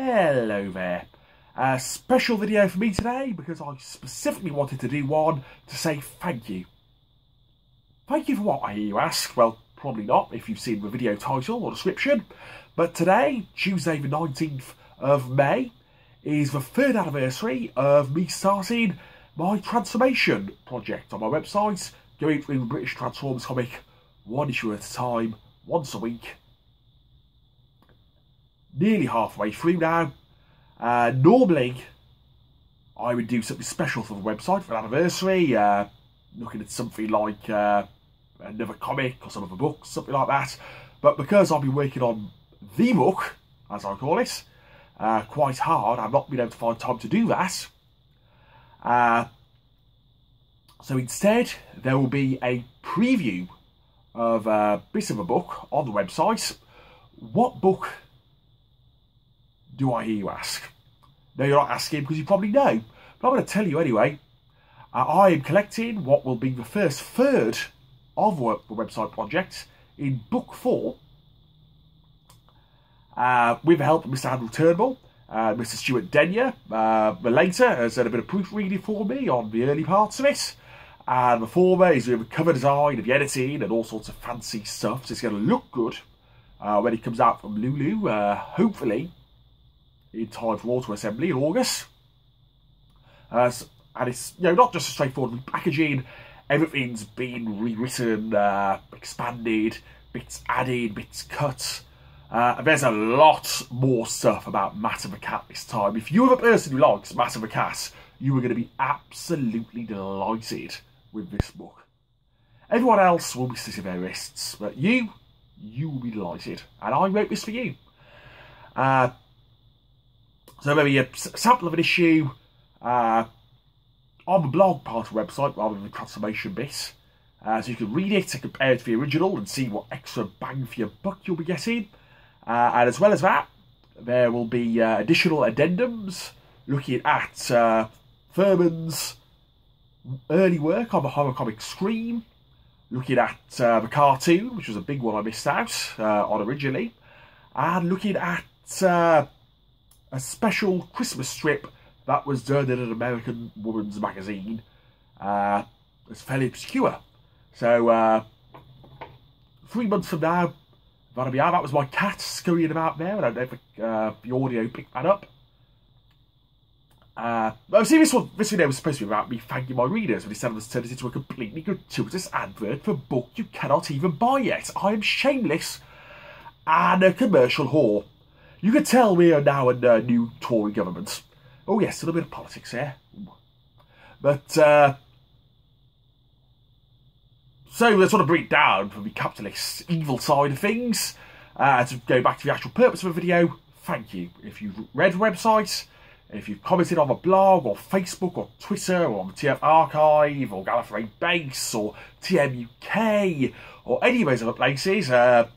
Hello there. A special video for me today because I specifically wanted to do one to say thank you. Thank you for what, I hear you ask? Well, probably not if you've seen the video title or description. But today, Tuesday the 19th of May, is the third anniversary of me starting my transformation project on my website, going through the British Transformers comic one issue at a time, once a week. Nearly halfway through now. Uh, normally, I would do something special for the website for an anniversary, uh, looking at something like uh, another comic or some other book, something like that. But because I've been working on the book, as I call it, uh, quite hard, I've not been able to find time to do that. Uh, so instead, there will be a preview of a bit of a book on the website. What book do I hear you ask? No, you're not asking because you probably know. But I'm going to tell you anyway. Uh, I am collecting what will be the first third of work, the website project in book four uh, with the help of Mr. Andrew Turnbull. Uh, Mr. Stuart Denyer, uh, the later, has done a bit of proofreading for me on the early parts of it. And the former is doing the cover design the editing and all sorts of fancy stuff. So it's going to look good uh, when it comes out from Lulu, uh, hopefully in time for auto assembly in August. And it's you know not just a straightforward packaging. Everything's been rewritten, uh, expanded, bits added, bits cut. Uh, there's a lot more stuff about Matt and the Cat this time. If you're the person who likes Matt and the Cat, you are going to be absolutely delighted with this book. Everyone else will be sitting their wrists, but you, you will be delighted. And I wrote this for you. Uh, so maybe a sample of an issue uh, on the blog part of the website rather than the transformation bit. Uh, so you can read it and compare it to the original and see what extra bang for your buck you'll be getting. Uh, and as well as that, there will be uh, additional addendums looking at uh, Furman's early work on the horror comic Scream, looking at uh, the cartoon, which was a big one I missed out uh, on originally, and looking at a special Christmas strip that was done in an American woman's magazine. Uh, it's fairly obscure. So, three months from now, That'll be out. That was my cat scurrying about there. I don't know if uh, the audio picked that up. Uh, see, this one, this video was supposed to be about me thanking my readers, but instead of this turned it into a completely gratuitous advert for a book you cannot even buy yet. I am shameless and a commercial whore. You can tell we are now in a new Tory government. Oh yes, a little bit of politics here. But, uh, so let's sort of it down from the capitalist evil side of things. Uh, to go back to the actual purpose of the video, thank you. If you've read the website, if you've commented on the blog or Facebook or Twitter or on the TF Archive or Gallifrey Base or TMUK or any of those other places, uh,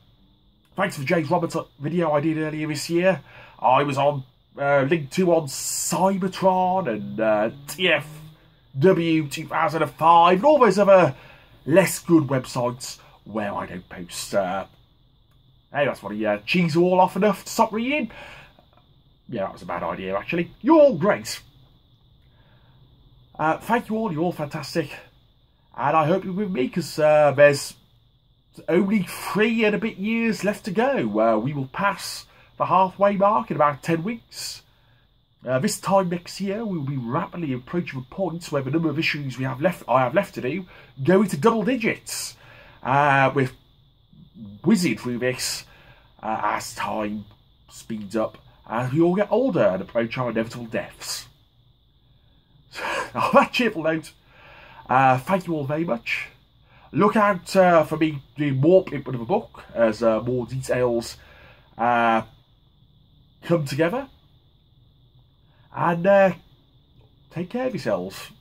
thanks for James Roberts video I did earlier this year. I was on uh, linked to on Seibertron and uh, TFW 2005 and all those other less good websites where I don't post. Uh, hey, that's what he uh, cheese all off enough to stop reading. Yeah, that was a bad idea, actually. You're all great. Uh, thank you all, you're all fantastic. And I hope you're with me because uh, there's only three and a bit years left to go. Uh, we will pass the halfway mark in about 10 weeks. Uh, this time next year, we will be rapidly approaching a point where the number of issues we have left, I have left to do, go into double digits. Uh, we're whizzing through this uh, as time speeds up, as we all get older and approach our inevitable deaths. on that cheerful note, uh, thank you all very much. Look out uh, for me doing more input of a book as uh, more details come together. And uh, take care of yourselves.